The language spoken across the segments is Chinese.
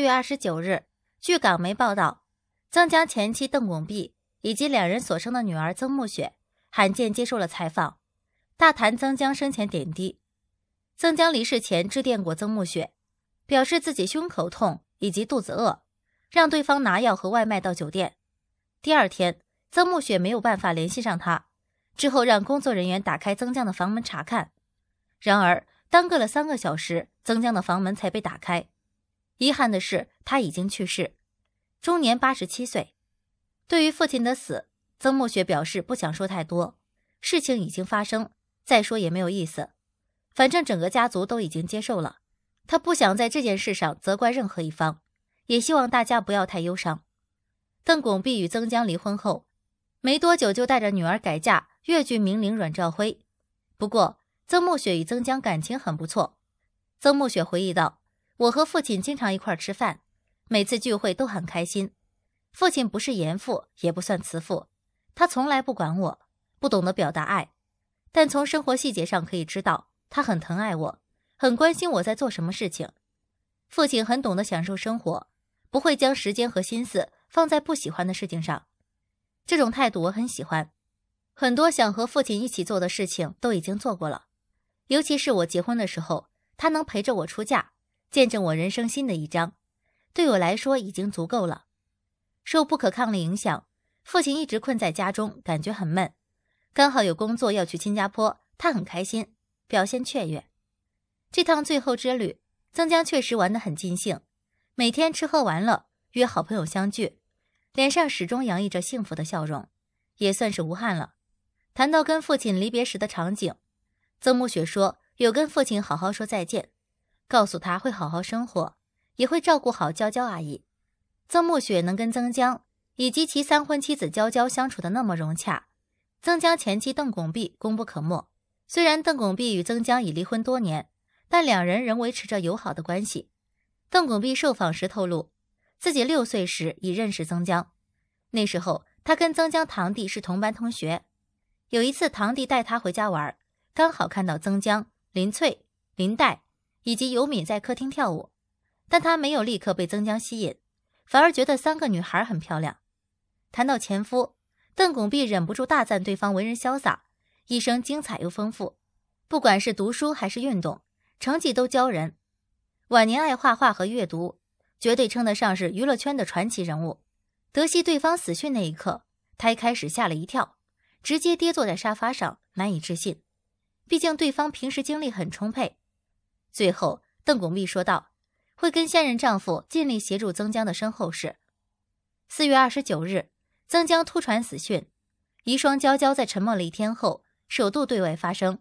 四月二十九日，据港媒报道，曾江前妻邓拱璧以及两人所生的女儿曾慕雪罕见接受了采访，大谈曾江生前点滴。曾江离世前致电过曾慕雪，表示自己胸口痛以及肚子饿，让对方拿药和外卖到酒店。第二天，曾慕雪没有办法联系上他，之后让工作人员打开曾江的房门查看，然而耽搁了三个小时，曾江的房门才被打开。遗憾的是，他已经去世，终年八十七岁。对于父亲的死，曾慕雪表示不想说太多，事情已经发生，再说也没有意思。反正整个家族都已经接受了，他不想在这件事上责怪任何一方，也希望大家不要太忧伤。邓拱璧与曾江离婚后，没多久就带着女儿改嫁粤剧名伶阮兆辉。不过，曾慕雪与曾江感情很不错。曾慕雪回忆道。我和父亲经常一块儿吃饭，每次聚会都很开心。父亲不是严父，也不算慈父，他从来不管我，不懂得表达爱。但从生活细节上可以知道，他很疼爱我，很关心我在做什么事情。父亲很懂得享受生活，不会将时间和心思放在不喜欢的事情上。这种态度我很喜欢。很多想和父亲一起做的事情都已经做过了，尤其是我结婚的时候，他能陪着我出嫁。见证我人生新的一章，对我来说已经足够了。受不可抗力影响，父亲一直困在家中，感觉很闷。刚好有工作要去新加坡，他很开心，表现雀跃。这趟最后之旅，曾江确实玩得很尽兴，每天吃喝玩乐，约好朋友相聚，脸上始终洋溢着幸福的笑容，也算是无憾了。谈到跟父亲离别时的场景，曾慕雪说有跟父亲好好说再见。告诉他会好好生活，也会照顾好娇娇阿姨。曾慕雪能跟曾江以及其三婚妻子娇娇相处的那么融洽，曾江前妻邓拱璧功不可没。虽然邓拱璧与曾江已离婚多年，但两人仍维持着友好的关系。邓拱璧受访时透露，自己六岁时已认识曾江，那时候他跟曾江堂弟是同班同学。有一次堂弟带他回家玩，刚好看到曾江、林翠、林黛。以及尤敏在客厅跳舞，但他没有立刻被曾江吸引，反而觉得三个女孩很漂亮。谈到前夫，邓拱璧忍不住大赞对方为人潇洒，一生精彩又丰富，不管是读书还是运动，成绩都骄人。晚年爱画画和阅读，绝对称得上是娱乐圈的传奇人物。得悉对方死讯那一刻，他一开始吓了一跳，直接跌坐在沙发上，难以置信。毕竟对方平时精力很充沛。最后，邓拱璧说道：“会跟现任丈夫尽力协助曾江的身后事。”四月二十九日，曾江突传死讯，遗孀娇娇在沉默了一天后，首度对外发声，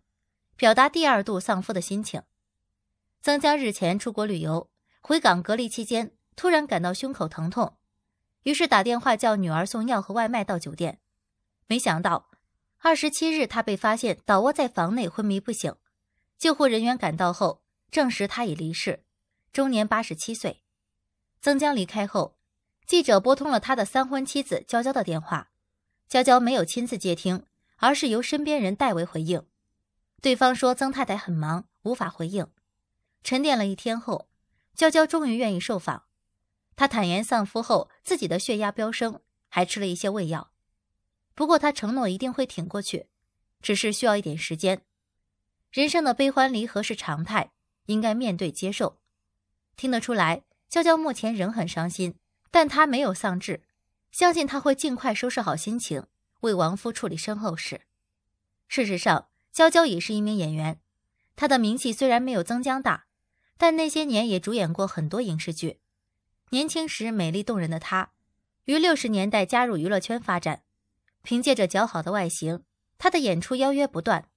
表达第二度丧夫的心情。曾江日前出国旅游，回港隔离期间，突然感到胸口疼痛，于是打电话叫女儿送药和外卖到酒店。没想到，二十七日他被发现倒卧在房内昏迷不醒，救护人员赶到后。证实他已离世，终年八十七岁。曾江离开后，记者拨通了他的三婚妻子娇娇的电话，娇娇没有亲自接听，而是由身边人代为回应。对方说曾太太很忙，无法回应。沉淀了一天后，娇娇终于愿意受访。她坦言丧夫后自己的血压飙升，还吃了一些胃药。不过她承诺一定会挺过去，只是需要一点时间。人生的悲欢离合是常态。应该面对接受，听得出来，娇娇目前仍很伤心，但她没有丧志，相信她会尽快收拾好心情，为亡夫处理身后事。事实上，娇娇也是一名演员，她的名气虽然没有曾江大，但那些年也主演过很多影视剧。年轻时美丽动人的她，于六十年代加入娱乐圈发展，凭借着姣好的外形，她的演出邀约不断。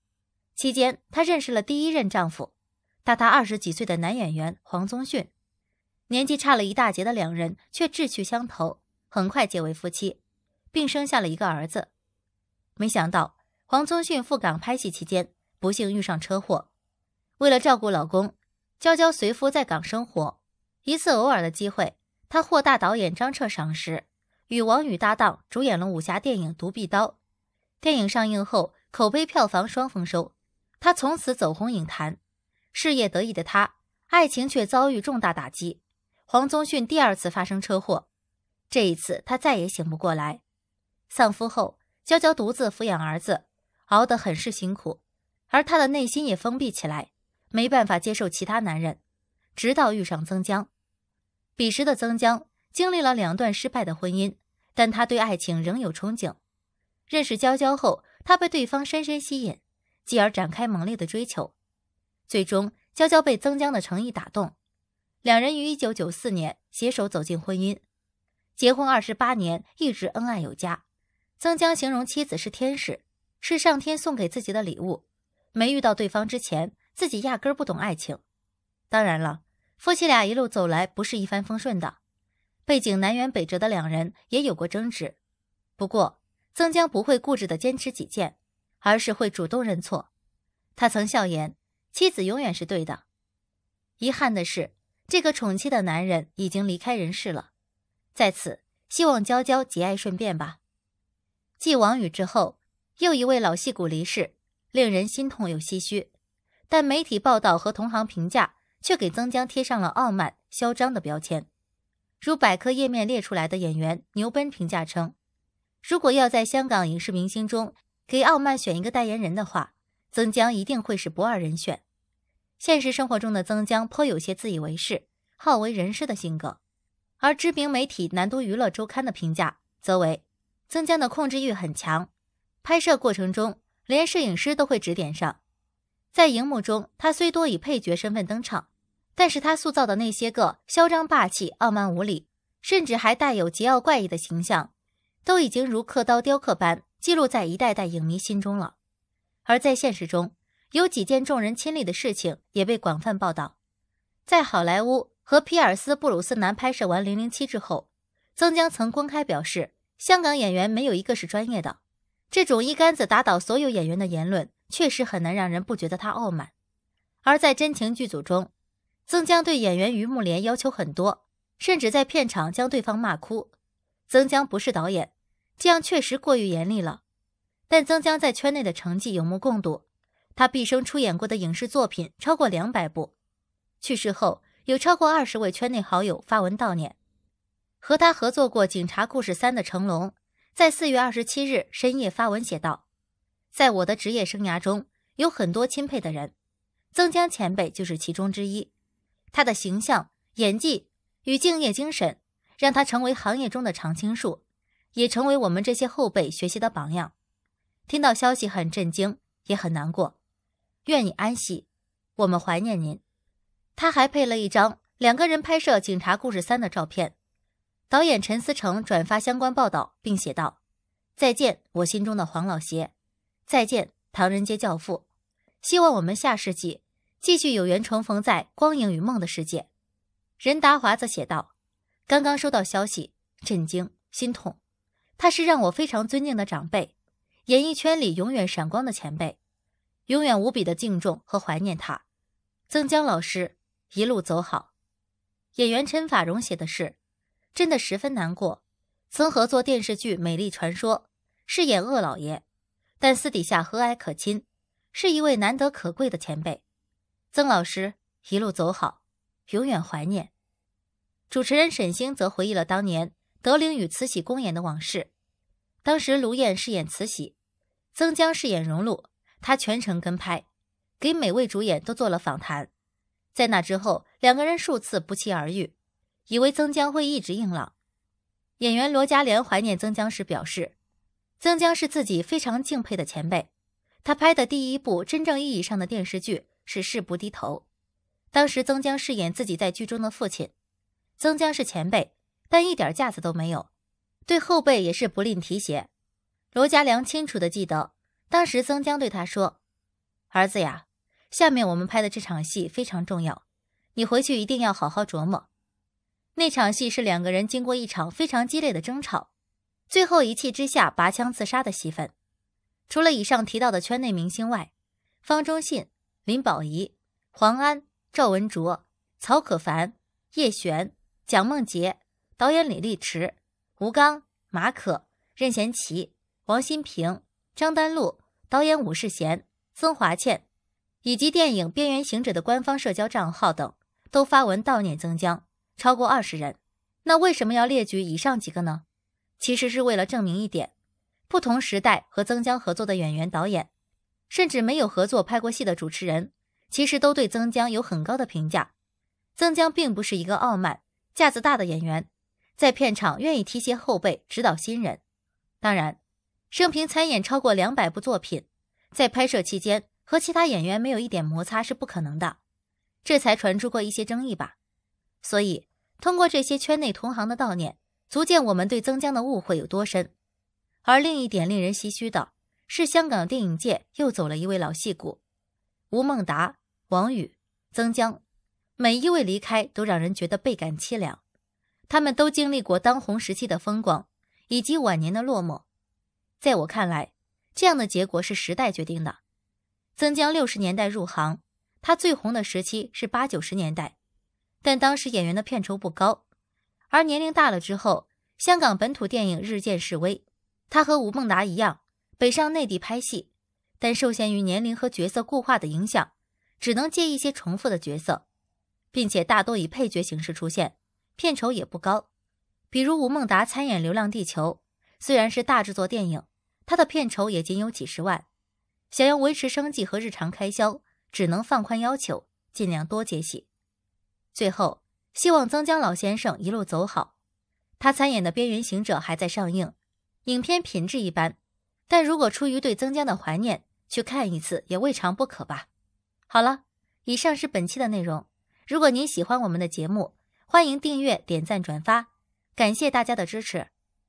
期间，她认识了第一任丈夫。大他二十几岁的男演员黄宗迅，年纪差了一大截的两人却志趣相投，很快结为夫妻，并生下了一个儿子。没想到黄宗迅赴港拍戏期间不幸遇上车祸，为了照顾老公，娇娇随夫在港生活。一次偶尔的机会，她获大导演张彻赏识，与王宇搭档主演了武侠电影《独臂刀》。电影上映后，口碑票房双丰收，她从此走红影坛。事业得意的他，爱情却遭遇重大打击。黄宗训第二次发生车祸，这一次他再也醒不过来。丧夫后，娇娇独自抚养儿子，熬得很是辛苦，而她的内心也封闭起来，没办法接受其他男人。直到遇上曾江，彼时的曾江经历了两段失败的婚姻，但他对爱情仍有憧憬。认识娇娇后，他被对方深深吸引，继而展开猛烈的追求。最终，娇娇被曾江的诚意打动，两人于一九九四年携手走进婚姻，结婚二十八年，一直恩爱有加。曾江形容妻子是天使，是上天送给自己的礼物。没遇到对方之前，自己压根不懂爱情。当然了，夫妻俩一路走来不是一帆风顺的，背景南辕北辙的两人也有过争执。不过，曾江不会固执的坚持己见，而是会主动认错。他曾笑言。妻子永远是对的。遗憾的是，这个宠妻的男人已经离开人世了。在此，希望娇娇节哀顺变吧。继王宇之后，又一位老戏骨离世，令人心痛又唏嘘。但媒体报道和同行评价却给曾江贴上了傲慢、嚣张的标签。如百科页面列出来的演员牛奔评价称：“如果要在香港影视明星中给傲慢选一个代言人的话。”曾江一定会是不二人选。现实生活中的曾江颇有些自以为是、好为人师的性格，而知名媒体《南都娱乐周刊》的评价则为：曾江的控制欲很强，拍摄过程中连摄影师都会指点上。在荧幕中，他虽多以配角身份登场，但是他塑造的那些个嚣张霸气、傲慢无礼，甚至还带有桀骜怪异的形象，都已经如刻刀雕刻般记录在一代代影迷心中了。而在现实中，有几件众人亲历的事情也被广泛报道。在好莱坞和皮尔斯·布鲁斯南拍摄完《零零七》之后，曾江曾公开表示，香港演员没有一个是专业的。这种一竿子打倒所有演员的言论，确实很难让人不觉得他傲慢。而在真情剧组中，曾江对演员于慕莲要求很多，甚至在片场将对方骂哭。曾江不是导演，这样确实过于严厉了。但曾江在圈内的成绩有目共睹，他毕生出演过的影视作品超过两百部。去世后，有超过二十位圈内好友发文悼念。和他合作过《警察故事三》的成龙，在四月二十七日深夜发文写道：“在我的职业生涯中，有很多钦佩的人，曾江前辈就是其中之一。他的形象、演技与敬业精神，让他成为行业中的常青树，也成为我们这些后辈学习的榜样。”听到消息很震惊，也很难过。愿你安息，我们怀念您。他还配了一张两个人拍摄《警察故事三》的照片。导演陈思诚转发相关报道，并写道：“再见，我心中的黄老邪；再见，唐人街教父。希望我们下世纪继续有缘重逢在光影与梦的世界。”任达华则写道：“刚刚收到消息，震惊、心痛。他是让我非常尊敬的长辈。”演艺圈里永远闪光的前辈，永远无比的敬重和怀念他。曾江老师一路走好。演员陈法蓉写的是，真的十分难过。曾合作电视剧《美丽传说》，饰演鄂老爷，但私底下和蔼可亲，是一位难得可贵的前辈。曾老师一路走好，永远怀念。主持人沈星则回忆了当年德龄与慈禧公演的往事。当时卢燕饰演慈禧，曾江饰演荣禄，他全程跟拍，给每位主演都做了访谈。在那之后，两个人数次不期而遇，以为曾江会一直硬朗。演员罗嘉良怀念曾江时表示，曾江是自己非常敬佩的前辈。他拍的第一部真正意义上的电视剧是《誓不低头》，当时曾江饰演自己在剧中的父亲。曾江是前辈，但一点架子都没有。对后辈也是不吝提携。罗家良清楚的记得，当时曾江对他说：“儿子呀，下面我们拍的这场戏非常重要，你回去一定要好好琢磨。”那场戏是两个人经过一场非常激烈的争吵，最后一气之下拔枪自杀的戏份。除了以上提到的圈内明星外，方中信、林保怡、黄安、赵文卓、曹可凡、叶璇、蒋梦婕，导演李立池。吴刚、马可、任贤齐、王心平、张丹露，导演武世贤、曾华倩，以及电影《边缘行者》的官方社交账号等，都发文悼念曾江，超过二十人。那为什么要列举以上几个呢？其实是为了证明一点：不同时代和曾江合作的演员、导演，甚至没有合作拍过戏的主持人，其实都对曾江有很高的评价。曾江并不是一个傲慢、架子大的演员，在片场愿意提携后辈、指导新人。当然，生平参演超过两百部作品，在拍摄期间和其他演员没有一点摩擦是不可能的，这才传出过一些争议吧。所以。通过这些圈内同行的悼念，足见我们对曾江的误会有多深。而另一点令人唏嘘的是，香港电影界又走了一位老戏骨——吴孟达、王宇、曾江。每一位离开都让人觉得倍感凄凉。他们都经历过当红时期的风光，以及晚年的落寞。在我看来，这样的结果是时代决定的。曾江六十年代入行，他最红的时期是八九十年代。但当时演员的片酬不高，而年龄大了之后，香港本土电影日渐式微。他和吴孟达一样，北上内地拍戏，但受限于年龄和角色固化的影响，只能接一些重复的角色，并且大多以配角形式出现，片酬也不高。比如吴孟达参演《流浪地球》，虽然是大制作电影，他的片酬也仅有几十万，想要维持生计和日常开销，只能放宽要求，尽量多接戏。最后，希望曾江老先生一路走好。他参演的《边缘行者》还在上映，影片品质一般，但如果出于对曾江的怀念，去看一次也未尝不可吧。好了，以上是本期的内容。如果您喜欢我们的节目，欢迎订阅、点赞、转发，感谢大家的支持。